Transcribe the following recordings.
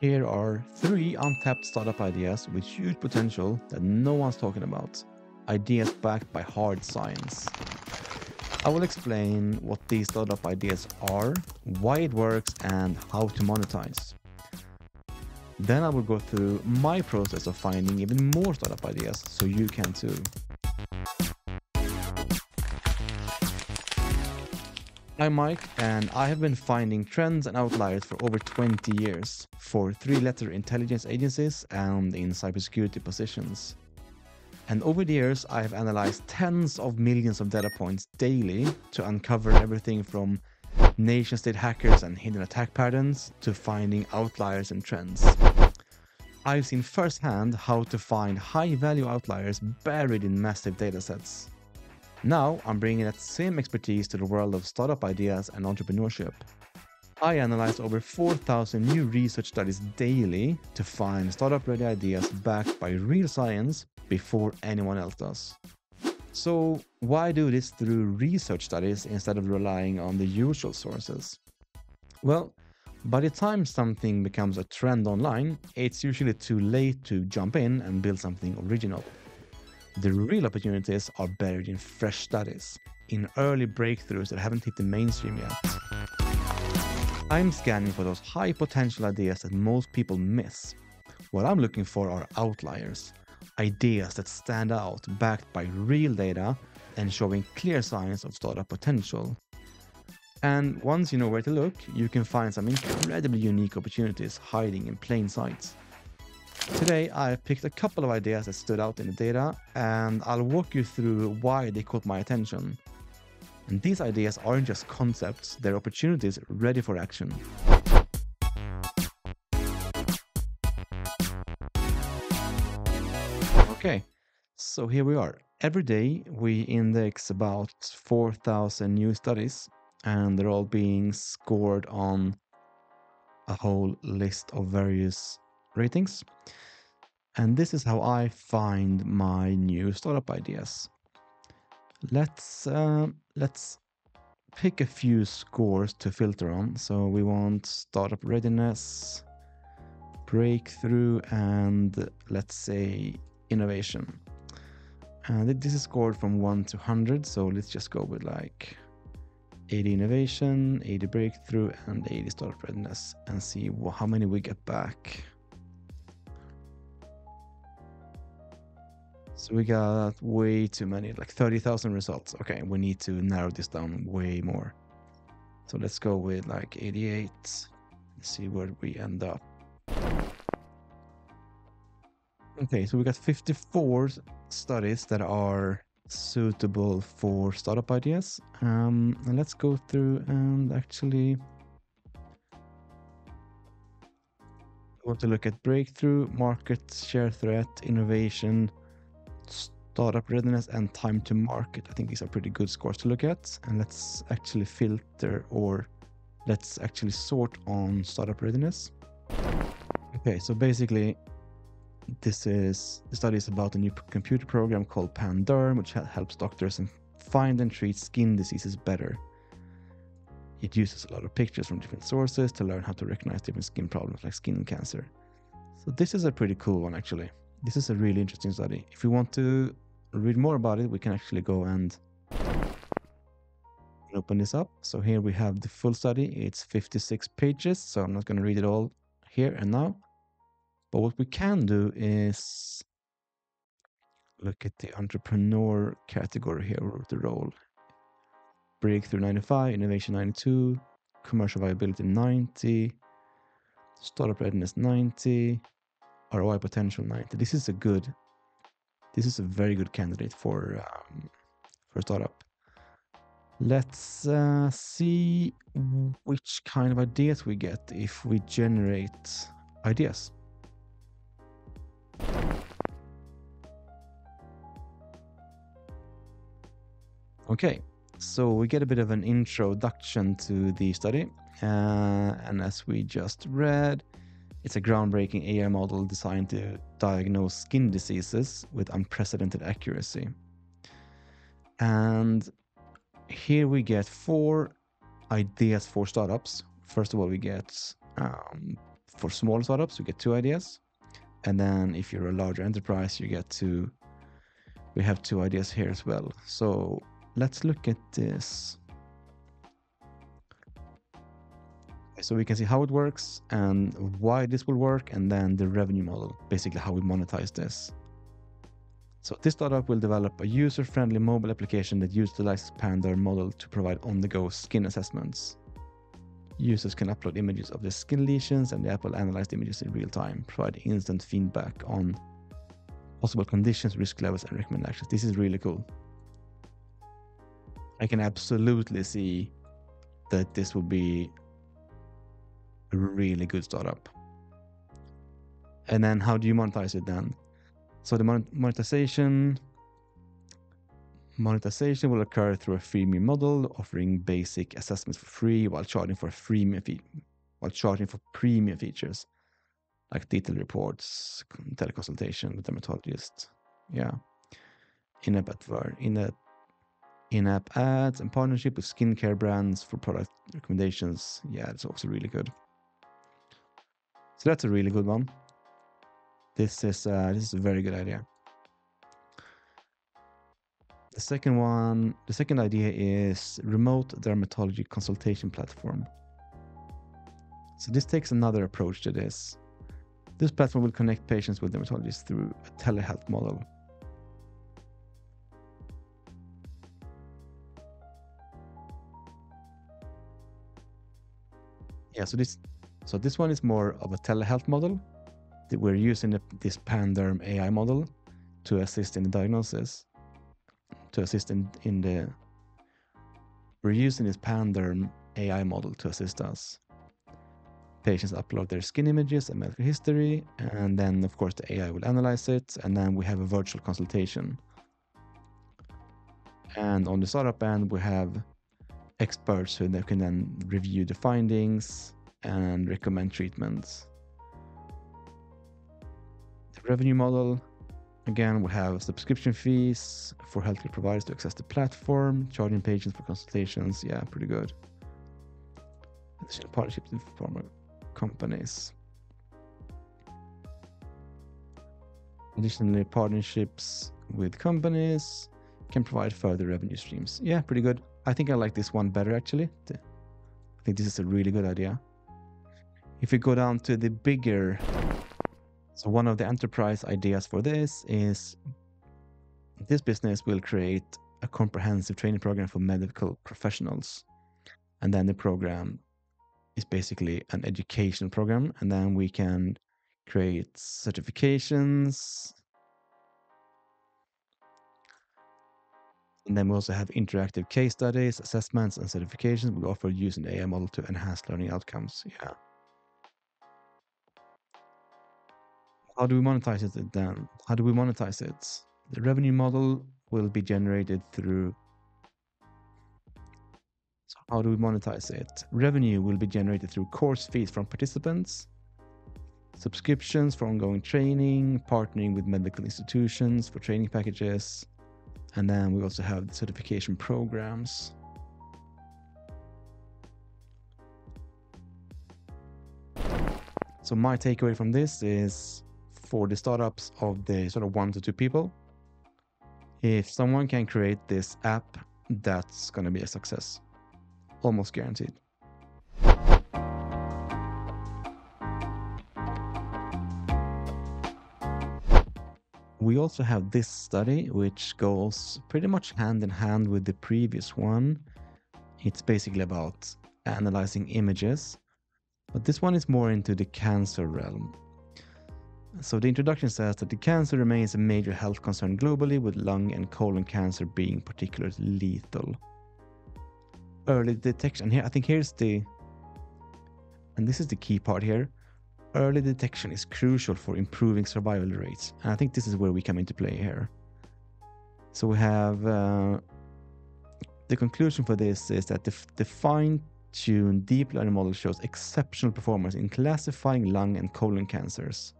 Here are three untapped startup ideas with huge potential that no one's talking about. Ideas backed by hard science. I will explain what these startup ideas are, why it works, and how to monetize. Then I will go through my process of finding even more startup ideas so you can too. I'm Mike, and I have been finding trends and outliers for over 20 years for three letter intelligence agencies and in cybersecurity positions. And over the years, I have analyzed tens of millions of data points daily to uncover everything from nation state hackers and hidden attack patterns to finding outliers and trends. I've seen firsthand how to find high value outliers buried in massive datasets. Now I'm bringing that same expertise to the world of startup ideas and entrepreneurship. I analyze over 4,000 new research studies daily to find startup ready ideas backed by real science before anyone else does. So, why do this through research studies instead of relying on the usual sources? Well, by the time something becomes a trend online, it's usually too late to jump in and build something original. The real opportunities are buried in fresh studies, in early breakthroughs that haven't hit the mainstream yet. I'm scanning for those high potential ideas that most people miss. What I'm looking for are outliers, ideas that stand out, backed by real data and showing clear signs of startup potential. And once you know where to look, you can find some incredibly unique opportunities hiding in plain sight. Today, I picked a couple of ideas that stood out in the data, and I'll walk you through why they caught my attention. And these ideas aren't just concepts, they're opportunities ready for action. Okay, so here we are. Every day we index about 4,000 new studies, and they're all being scored on a whole list of various ratings. And this is how I find my new startup ideas. Let's uh, let's pick a few scores to filter on. So we want startup readiness, breakthrough, and let's say innovation. And this is scored from 1 to 100, so let's just go with like 80 innovation, 80 breakthrough, and 80 startup readiness and see how many we get back. So we got way too many, like 30,000 results. Okay, we need to narrow this down way more. So let's go with like 88. Let's see where we end up. Okay, so we got 54 studies that are suitable for startup ideas. Um, and let's go through and actually want to look at breakthrough, market share threat, innovation, startup readiness and time to market. I think these are pretty good scores to look at. And let's actually filter or let's actually sort on startup readiness. Okay, so basically this is the study is about a new computer program called PanDerm, which helps doctors find and treat skin diseases better. It uses a lot of pictures from different sources to learn how to recognize different skin problems like skin cancer. So this is a pretty cool one actually. This is a really interesting study. If you want to read more about it, we can actually go and open this up. So here we have the full study. It's 56 pages, so I'm not going to read it all here and now. But what we can do is look at the entrepreneur category here, or the role. Breakthrough 95, innovation 92, commercial viability 90, startup readiness 90, ROI potential 90. This is a good, this is a very good candidate for um, for a startup. Let's uh, see which kind of ideas we get if we generate ideas. Okay, so we get a bit of an introduction to the study. Uh, and as we just read, it's a groundbreaking AI model designed to diagnose skin diseases with unprecedented accuracy. And here we get four ideas for startups. First of all, we get um, for small startups, we get two ideas. And then if you're a larger enterprise, you get to, we have two ideas here as well. So let's look at this. So we can see how it works and why this will work, and then the revenue model, basically how we monetize this. So this startup will develop a user-friendly mobile application that utilizes PanDerm model to provide on-the-go skin assessments. Users can upload images of their skin lesions and the app will analyze the images in real time, providing instant feedback on possible conditions, risk levels, and recommend actions. This is really cool. I can absolutely see that this will be a really good startup. And then how do you monetize it then? So the monetization monetization will occur through a freemium model, offering basic assessments for free while charging for freemium fee while charging for premium features like detailed reports, teleconsultation with dermatologist. Yeah. In-app advert, in-app in-app ads and partnership with skincare brands for product recommendations. Yeah, it's also really good. So that's a really good one. This is uh, this is a very good idea. The second one, the second idea is remote dermatology consultation platform. So this takes another approach to this. This platform will connect patients with dermatologists through a telehealth model. Yeah, so this so this one is more of a telehealth model we're using this Panderm AI model to assist in the diagnosis, to assist in, in the. We're using this Panderm AI model to assist us. Patients upload their skin images and medical history, and then, of course, the AI will analyze it, and then we have a virtual consultation. And on the startup end, we have experts who can then review the findings and recommend treatments The revenue model. Again, we have subscription fees for healthcare providers to access the platform, charging patients for consultations. Yeah, pretty good. Additional partnerships with pharma companies. Additionally, partnerships with companies can provide further revenue streams. Yeah, pretty good. I think I like this one better actually. I think this is a really good idea. If we go down to the bigger so one of the enterprise ideas for this is this business will create a comprehensive training program for medical professionals. And then the program is basically an educational program. And then we can create certifications. And then we also have interactive case studies, assessments, and certifications we offer using the AI model to enhance learning outcomes. Yeah. How do we monetize it then? How do we monetize it? The revenue model will be generated through. So how do we monetize it? Revenue will be generated through course fees from participants, subscriptions for ongoing training, partnering with medical institutions for training packages, and then we also have the certification programs. So my takeaway from this is for the startups of the sort of one to two people. If someone can create this app, that's going to be a success. Almost guaranteed. We also have this study, which goes pretty much hand in hand with the previous one. It's basically about analyzing images, but this one is more into the cancer realm. So the introduction says that the cancer remains a major health concern globally, with lung and colon cancer being particularly lethal. Early detection. Here, I think here's the, and this is the key part here. Early detection is crucial for improving survival rates, and I think this is where we come into play here. So we have uh, the conclusion for this is that the, the fine-tuned deep learning model shows exceptional performance in classifying lung and colon cancers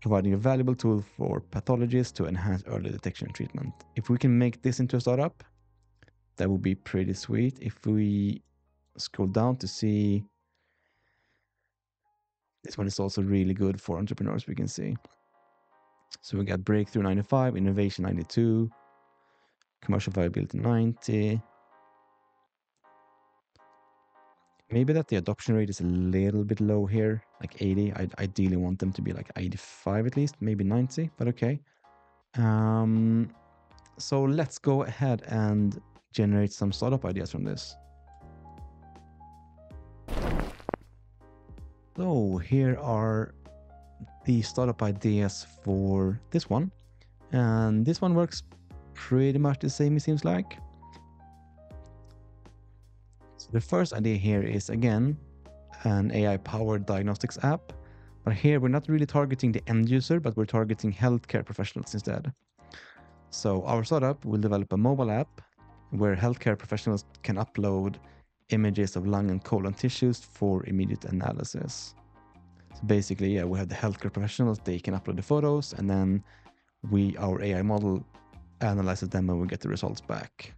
providing a valuable tool for pathologists to enhance early detection and treatment. If we can make this into a startup, that would be pretty sweet. If we scroll down to see This one is also really good for entrepreneurs, we can see. So we got breakthrough 95, innovation 92, commercial viability 90. Maybe that the adoption rate is a little bit low here, like 80. I ideally want them to be like 85 at least, maybe 90, but okay. Um, so let's go ahead and generate some startup ideas from this. So here are the startup ideas for this one. And this one works pretty much the same, it seems like. The first idea here is again an AI powered diagnostics app. But here we're not really targeting the end user, but we're targeting healthcare professionals instead. So our startup will develop a mobile app where healthcare professionals can upload images of lung and colon tissues for immediate analysis. So basically, yeah, we have the healthcare professionals, they can upload the photos, and then we, our AI model, analyzes them and we get the results back.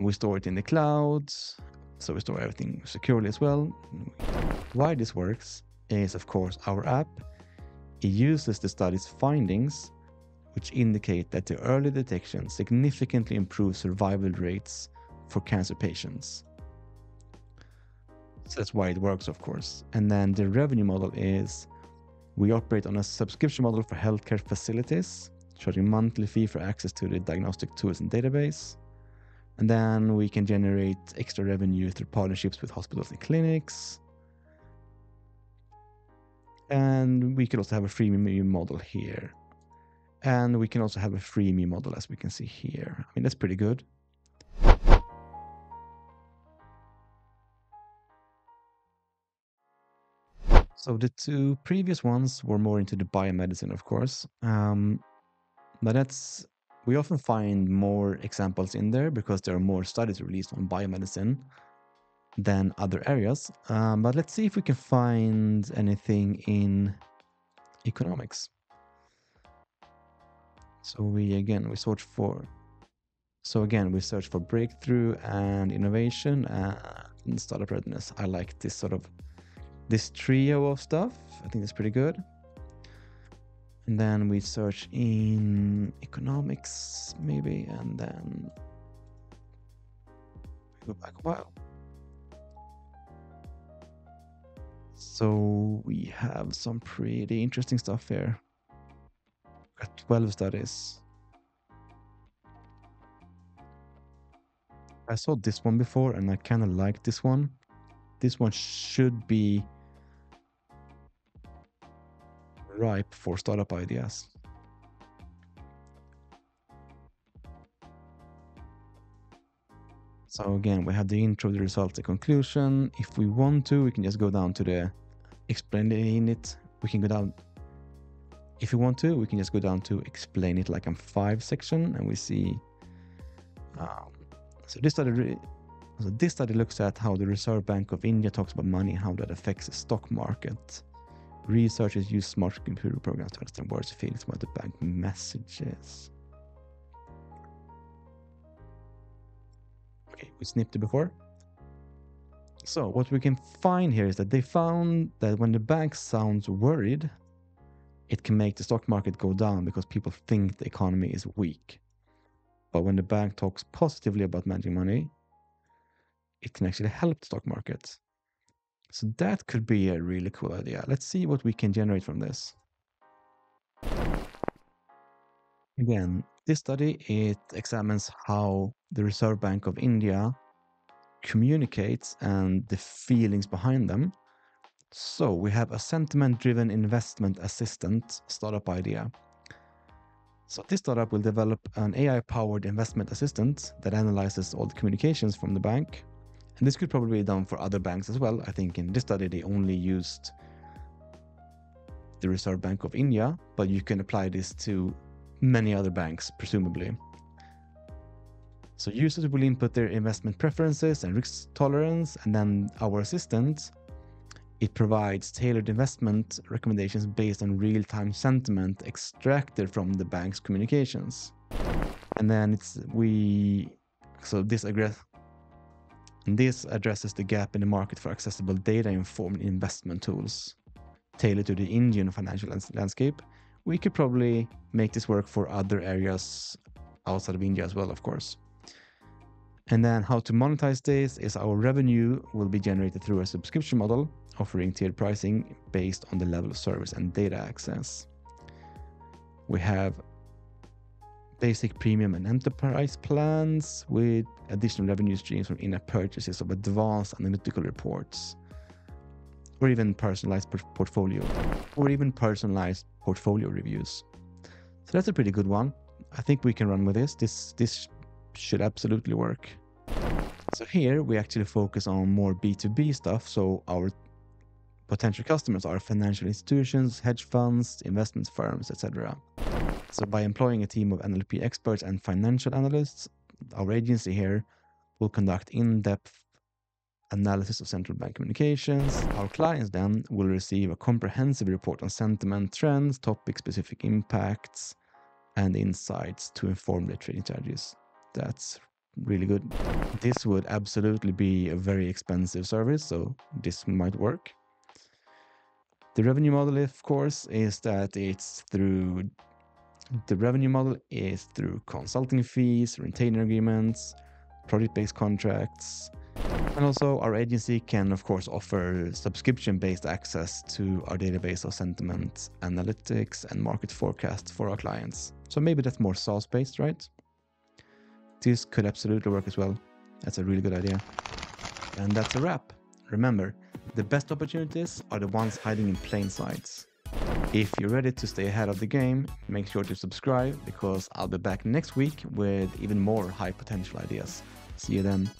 We store it in the clouds, so we store everything securely as well. Why this works is, of course, our app. It uses the study's findings, which indicate that the early detection significantly improves survival rates for cancer patients. So that's why it works, of course. And then the revenue model is we operate on a subscription model for healthcare facilities, charging monthly fee for access to the diagnostic tools and database. And then we can generate extra revenue through partnerships with hospitals and clinics. And we can also have a freemium model here. And we can also have a freemium model as we can see here. I mean, that's pretty good. So the two previous ones were more into the biomedicine, of course. Um, but that's we often find more examples in there because there are more studies released on biomedicine than other areas. Um, but let's see if we can find anything in economics. So we again we search for so again we search for breakthrough and innovation and startup readiness. I like this sort of this trio of stuff. I think that's pretty good. And then we search in economics, maybe, and then we go back a while. So we have some pretty interesting stuff here. Got 12 studies. I saw this one before and I kind of like this one. This one should be ripe for startup ideas. So again, we have the intro, the results, the conclusion. If we want to, we can just go down to the explain it. In it. We can go down. If we want to, we can just go down to explain it like I'm five section, and we see. Um, so this study, so this study looks at how the Reserve Bank of India talks about money how that affects the stock market. Researchers use smart computer programs to understand words, feelings, what the bank messages. Okay, we snipped it before. So what we can find here is that they found that when the bank sounds worried, it can make the stock market go down because people think the economy is weak. But when the bank talks positively about managing money, it can actually help the stock market. So that could be a really cool idea. Let's see what we can generate from this. Again, this study, it examines how the Reserve Bank of India communicates and the feelings behind them. So we have a sentiment-driven investment assistant startup idea. So this startup will develop an AI-powered investment assistant that analyzes all the communications from the bank and this could probably be done for other banks as well. I think in this study, they only used the Reserve Bank of India, but you can apply this to many other banks, presumably. So users will input their investment preferences and risk tolerance, and then our assistant, it provides tailored investment recommendations based on real-time sentiment extracted from the bank's communications. And then it's we so this aggressive This addresses the gap in the market for accessible data-informed investment tools. Tailored to the Indian financial landscape, we could probably make this work for other areas outside of India as well, of course. And then how to monetize this is our revenue will be generated through a subscription model, offering tiered pricing based on the level of service and data access. We have basic premium and enterprise plans with additional revenue streams from in-app purchases of advanced analytical reports or even personalized portfolio or even personalized portfolio reviews. So that's a pretty good one. I think we can run with this. This this should absolutely work. So here we actually focus on more B2B stuff. So our potential customers are financial institutions, hedge funds, investment firms, etc. So by employing a team of NLP experts and financial analysts, our agency here will conduct in-depth analysis of central bank communications. Our clients then will receive a comprehensive report on sentiment trends, topic-specific impacts, and insights to inform their trading strategies. That's really good. This would absolutely be a very expensive service, so this might work. The revenue model, of course, is that it's through the revenue model is through consulting fees, retainer agreements, project-based contracts, and also our agency can of course offer subscription-based access to our database of sentiment analytics and market forecasts for our clients. So maybe that's more SaaS-based, right? This could absolutely work as well. That's a really good idea. And that's a wrap. Remember, the best opportunities are the ones hiding in plain sight. If you're ready to stay ahead of the game, make sure to subscribe because I'll be back next week with even more high potential ideas. See you then.